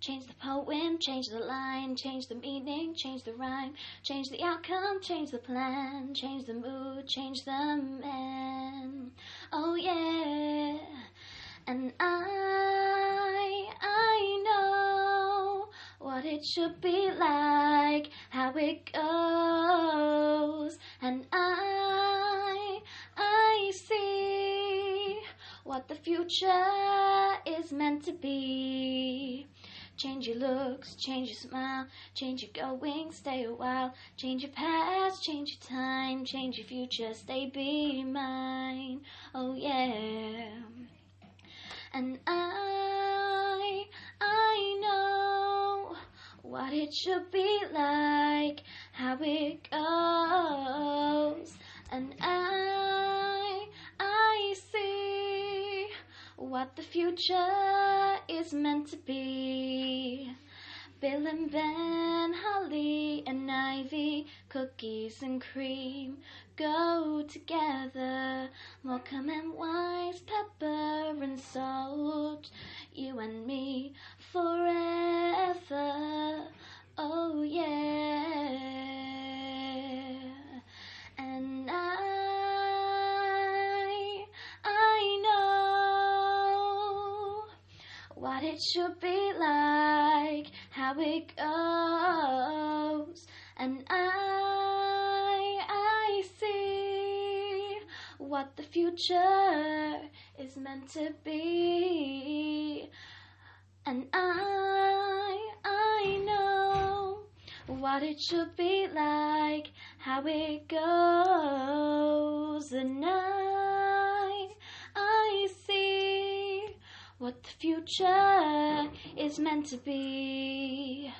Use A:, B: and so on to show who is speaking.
A: Change the poem, change the line, change the meaning, change the rhyme, change the outcome, change the plan, change the mood, change the man. Oh yeah. And I, I know what it should be like, how it goes. And I, I see what the future is meant to be. Change your looks, change your smile, change your going, stay a while. Change your past, change your time, change your future, stay be mine. Oh yeah. And I, I know what it should be like, how it goes. And I, I see what the future is meant to be. Bill and Ben, Holly and Ivy, cookies and cream go together. Morecambe and Wise, pepper and salt, you and me forever. What it should be like, how it goes, and I, I see what the future is meant to be, and I, I know what it should be like, how it goes, and I, future is meant to be.